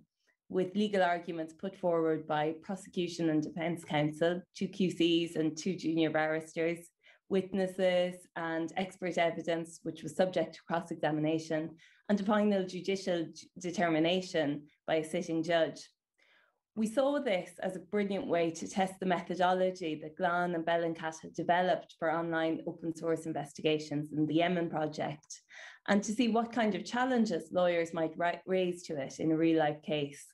with legal arguments put forward by prosecution and defence counsel, two QCs and two junior barristers, witnesses and expert evidence, which was subject to cross examination, and a final judicial determination by a sitting judge. We saw this as a brilliant way to test the methodology that GLAN and Bellingcat had developed for online open source investigations in the Yemen project, and to see what kind of challenges lawyers might raise to it in a real life case.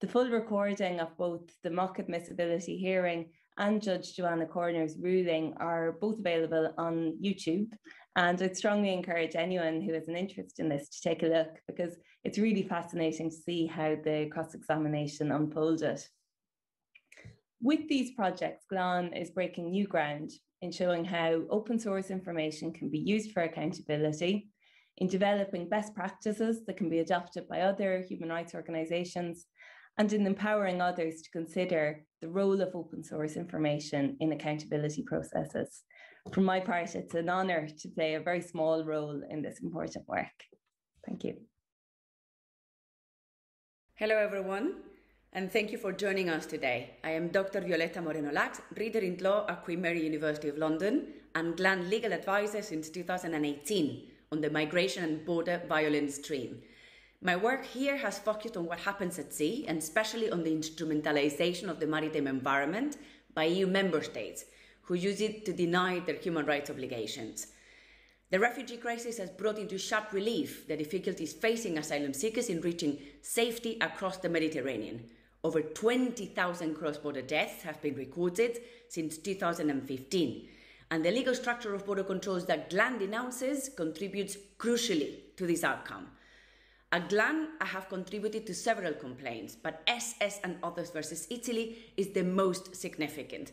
The full recording of both the mock admissibility hearing and Judge Joanna Korner's ruling are both available on YouTube. And I'd strongly encourage anyone who has an interest in this to take a look because it's really fascinating to see how the cross examination unfolded. With these projects, GLAN is breaking new ground in showing how open source information can be used for accountability, in developing best practices that can be adopted by other human rights organizations, and in empowering others to consider the role of open source information in accountability processes. For my part, it's an honour to play a very small role in this important work. Thank you. Hello, everyone, and thank you for joining us today. I am Dr. Violeta Moreno Lax, Reader in Law at Queen Mary University of London and GLAN Legal Advisor since 2018 on the migration and border violence stream. My work here has focused on what happens at sea and especially on the instrumentalization of the maritime environment by EU member states who use it to deny their human rights obligations. The refugee crisis has brought into sharp relief the difficulties facing asylum seekers in reaching safety across the Mediterranean. Over 20,000 cross border deaths have been recorded since 2015, and the legal structure of border controls that GLAN denounces contributes crucially to this outcome. At GLAN, I have contributed to several complaints, but SS and others versus Italy is the most significant.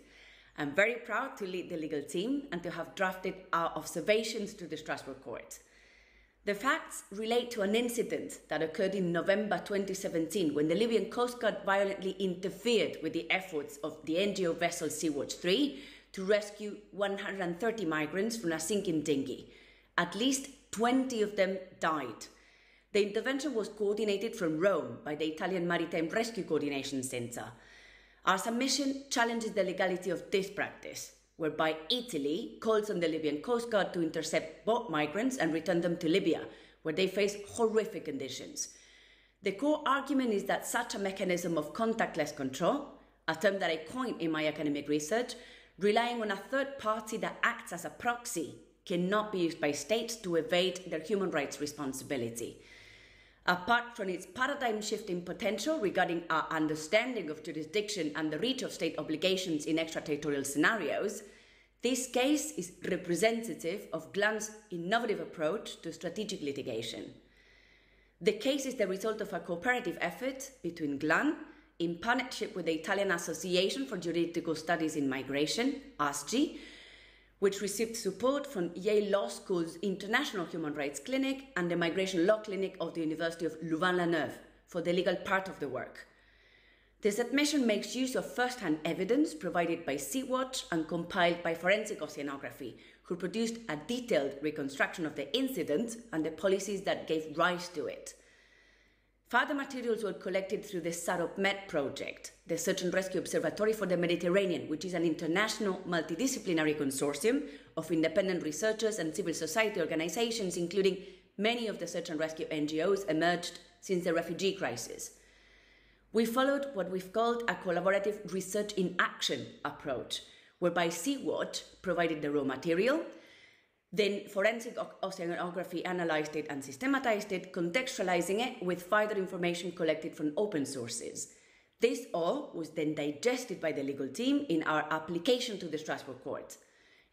I'm very proud to lead the legal team and to have drafted our observations to the Strasbourg court. The facts relate to an incident that occurred in November 2017 when the Libyan Coast Guard violently interfered with the efforts of the NGO vessel Sea-Watch 3 to rescue 130 migrants from a sinking dinghy. At least 20 of them died. The intervention was coordinated from Rome by the Italian Maritime Rescue Coordination Centre. Our submission challenges the legality of this practice, whereby Italy calls on the Libyan Coast Guard to intercept boat migrants and return them to Libya, where they face horrific conditions. The core argument is that such a mechanism of contactless control, a term that I coined in my academic research, relying on a third party that acts as a proxy, cannot be used by states to evade their human rights responsibility. Apart from its paradigm shifting potential regarding our understanding of jurisdiction and the reach of state obligations in extraterritorial scenarios, this case is representative of GLAN's innovative approach to strategic litigation. The case is the result of a cooperative effort between GLAN, in partnership with the Italian Association for Juridical Studies in Migration, ASGI, which received support from Yale Law School's International Human Rights Clinic and the Migration Law Clinic of the University of Louvain-la-Neuve for the legal part of the work. The submission makes use of first-hand evidence provided by Sea-Watch and compiled by Forensic Oceanography, who produced a detailed reconstruction of the incident and the policies that gave rise to it. Further materials were collected through the SAROBMED project, the Search and Rescue Observatory for the Mediterranean, which is an international multidisciplinary consortium of independent researchers and civil society organizations, including many of the search and rescue NGOs emerged since the refugee crisis. We followed what we've called a collaborative research in action approach, whereby Sea-Watch provided the raw material, then forensic oceanography analyzed it and systematized it, contextualizing it with further information collected from open sources. This all was then digested by the legal team in our application to the Strasbourg court.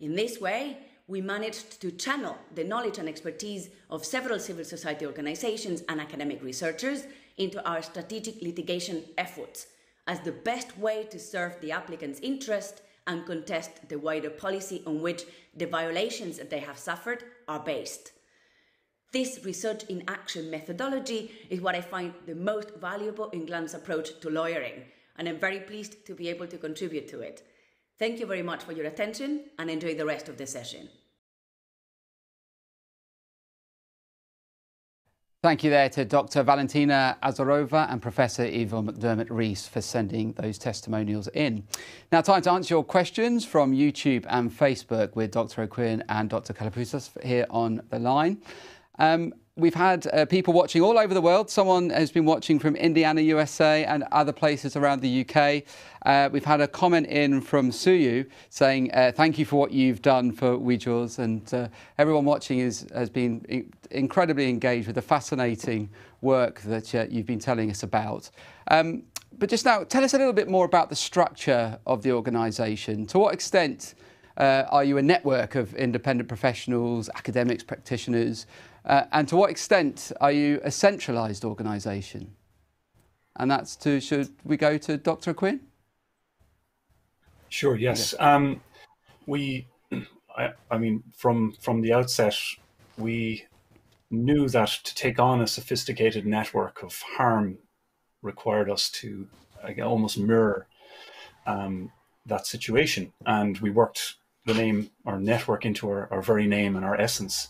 In this way, we managed to channel the knowledge and expertise of several civil society organizations and academic researchers into our strategic litigation efforts as the best way to serve the applicant's interest and contest the wider policy on which the violations that they have suffered are based. This research in action methodology is what I find the most valuable in GLAN's approach to lawyering, and I'm very pleased to be able to contribute to it. Thank you very much for your attention and enjoy the rest of the session. Thank you there to Dr. Valentina Azarova and Professor Eva McDermott Rees for sending those testimonials in. Now, time to answer your questions from YouTube and Facebook with Dr. Ó Cuinn and Dr. Kalpouzos here on the line. Um, we've had uh, people watching all over the world. Someone has been watching from Indiana, USA, and other places around the UK. Uh, we've had a comment in from Suyu saying, uh, Thank you for what you've done for Uyghurs. And uh, everyone watching is, has been incredibly engaged with the fascinating work that uh, you've been telling us about. Um, but just now, tell us a little bit more about the structure of the organisation. To what extent uh, are you a network of independent professionals, academics, practitioners, uh, and to what extent are you a centralised organisation? And that's to, should we go to Dr. Quinn? Sure, yes. Um, we, (clears throat) I, I mean, from, from the outset, we knew that to take on a sophisticated network of harm required us to again, almost mirror um, that situation. And we worked the name, our network, into our, our very name and our essence.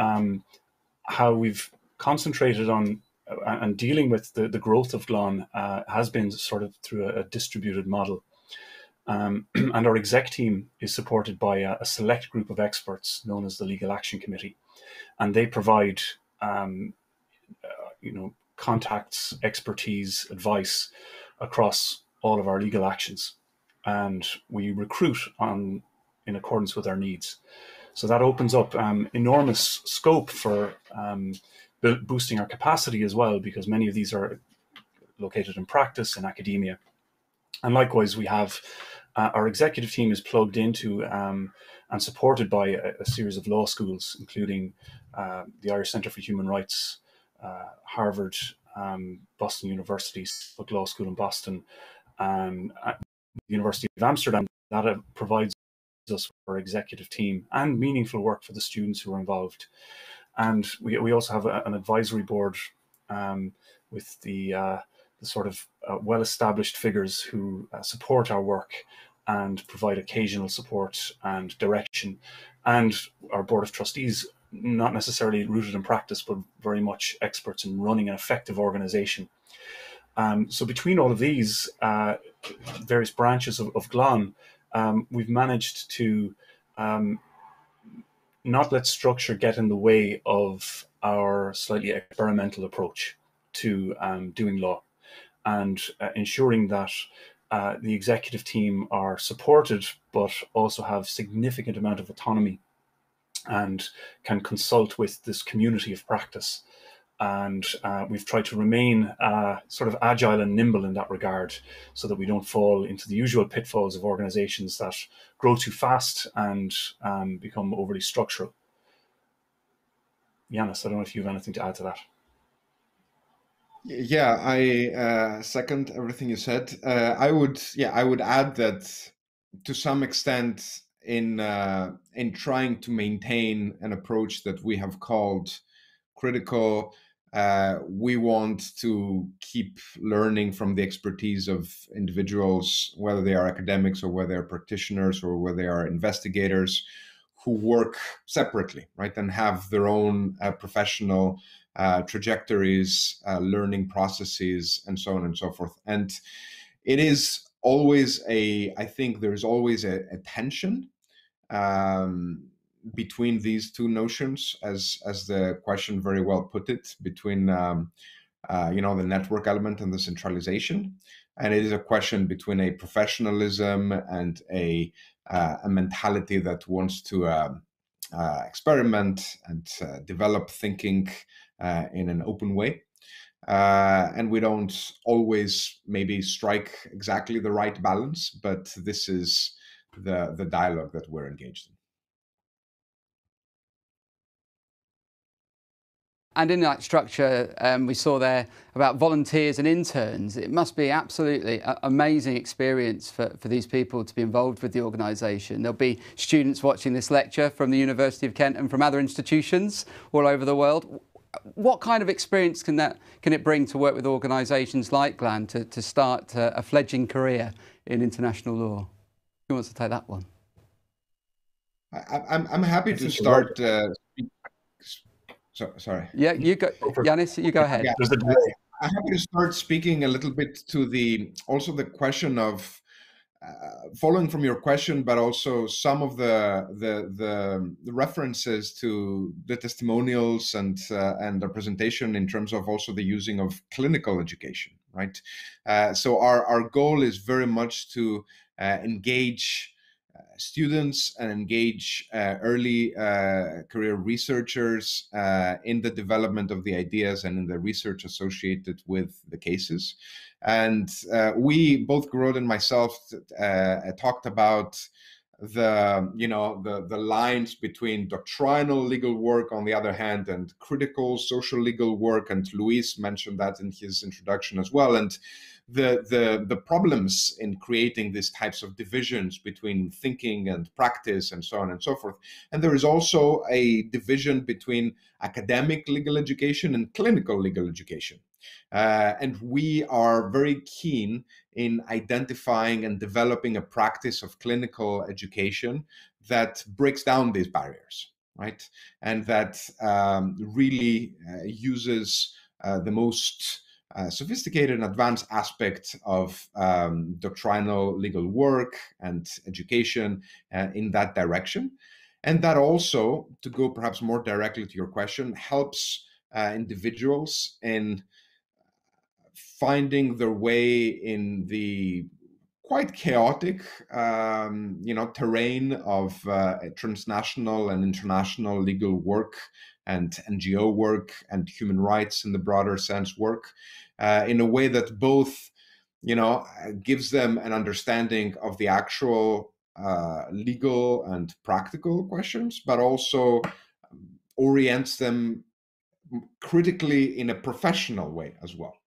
Um, how we've concentrated on uh, and dealing with the, the growth of GLAN uh, has been sort of through a, a distributed model. Um, (clears throat) and our exec team is supported by a, a, select group of experts known as the Legal Action Committee, and they provide, um, uh, you know, contacts, expertise, advice across all of our legal actions, and we recruit on in accordance with our needs. So that opens up um, enormous scope for um, boosting our capacity as well, because many of these are located in practice in academia, and likewise we have uh, our executive team is plugged into um, and supported by a, a, series of law schools, including uh, the Irish Centre for Human Rights, uh, Harvard, um, Boston University Law School in Boston, and the University of Amsterdam. That uh, provides us for executive team and meaningful work for the students who are involved. And we, we also have a, an advisory board um, with the uh, the sort of uh, well established figures who uh, support our work and provide occasional support and direction. And our board of trustees, not necessarily rooted in practice, but very much experts in running an effective organization. Um, so, between all of these uh, various branches of, of GLAN, um, we've managed to um, not let structure get in the way of our slightly experimental approach to um, doing law and uh, ensuring that uh, the executive team are supported but also have significant amount of autonomy and can consult with this community of practice and uh, we've tried to remain uh, sort of agile and nimble in that regard so that we don't fall into the usual pitfalls of organizations that grow too fast and um, become overly structural. Yanis, I don't know if you have anything to add to that. Yeah, I uh, second everything you said. Uh, I would, yeah, I would add that to some extent, in uh, in trying to maintain an approach that we have called critical, uh, we want to keep learning from the expertise of individuals, whether they are academics or whether they're practitioners or whether they are investigators who work separately, right, and have their own uh, professional uh, trajectories, uh, learning processes, and so on and so forth. And it is always a, I think there's always a, a tension um, between these two notions, as as the question very well put it, between um, uh, you know the network element and the centralization, and it is a question between a professionalism and a uh, a mentality that wants to um, uh, experiment and uh, develop thinking uh, in an open way. Uh, and we don't always maybe strike exactly the right balance, but this is the the dialogue that we're engaged in. And in that structure, um, we saw there about volunteers and interns. It must be absolutely an amazing experience for, for these people to be involved with the organisation. There'll be students watching this lecture from the University of Kent and from other institutions all over the world what kind of experience can that can it bring to work with organisations like GLAN to, to start uh, a fledgling career in international law? Who wants to take that one? I, am I'm, I'm happy to start. Uh, so, sorry. Yeah, you go, Yanis. You go ahead. Yeah, I'm happy to start speaking a little bit to the also the question of uh, following from your question, but also some of the the, the, the references to the testimonials and uh, and the presentation in terms of also the using of clinical education, right? Uh, so our our goal is very much to uh, engage students and engage uh, early uh, career researchers uh, in the development of the ideas and in the research associated with the cases. And we, both Gearóid and myself, talked about the you know the the lines between doctrinal legal work on the other hand and critical social legal work and luis mentioned that in his introduction as well and the, the, the problems in creating these types of divisions between thinking and practice and so on and so forth. And there is also a division between academic legal education and clinical legal education. Uh, and we are very keen in identifying and developing a practice of clinical education that breaks down these barriers, right? And that um, really uh, uses uh, the most uh, sophisticated and advanced aspect of um, doctrinal legal work and education uh, in that direction. And that also, to go perhaps more directly to your question, helps uh, individuals in finding their way in the quite chaotic, um, you know, terrain of uh, transnational and international legal work and NGO work and human rights in the broader sense work uh, in a way that both, you know, gives them an understanding of the actual uh, legal and practical questions, but also orients them critically in a professional way as well.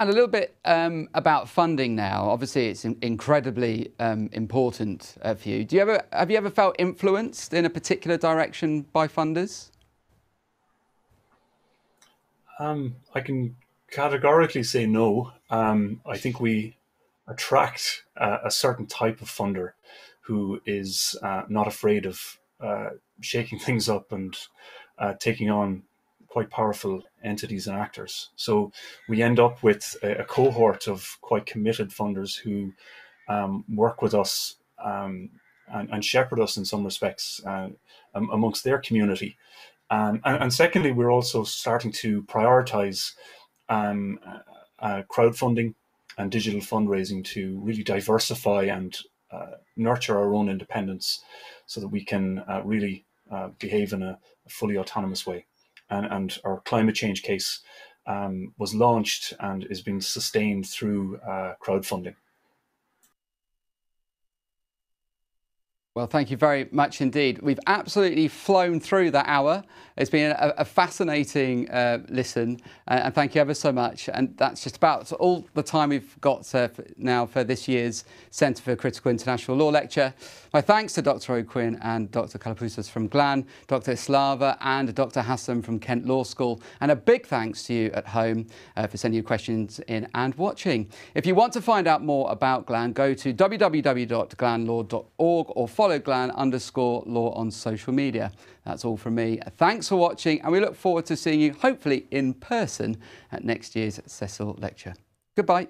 And a little bit um, about funding now. Obviously, it's in incredibly um, important uh, for you. Do you ever have you ever felt influenced in a particular direction by funders? Um, I can categorically say no. Um, I think we attract uh, a certain type of funder who is uh, not afraid of uh, shaking (laughs) things up and uh, taking on quite powerful entities and actors. So we end up with a, a cohort of quite committed funders who um, work with us um, and, and, shepherd us in some respects uh, amongst their community. Um, and, and, secondly, we're also starting to prioritize um, uh, crowdfunding and digital fundraising to really diversify and uh, nurture our own independence so that we can uh, really uh, behave in a fully autonomous way and, and our climate change case um, was launched and is being sustained through uh, crowdfunding. Well, thank you very much indeed. We've absolutely flown through that hour. It's been a, a fascinating uh, listen, uh, and thank you ever so much. And that's just about all the time we've got uh, now for this year's Centre for Critical International Law lecture. My thanks to Dr. Ó Cuinn and Dr. Kalpouzos from GLAN, Dr. Eslava and Dr. Hassan from Kent Law School, and a big thanks to you at home uh, for sending your questions in and watching. If you want to find out more about GLAN, go to www.glanlaw.org or follow Glan underscore law on social media. That's all from me. Thanks for watching, and we look forward to seeing you hopefully in person at next year's CECIL Lecture. Goodbye.